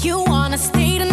You wanna stay tonight.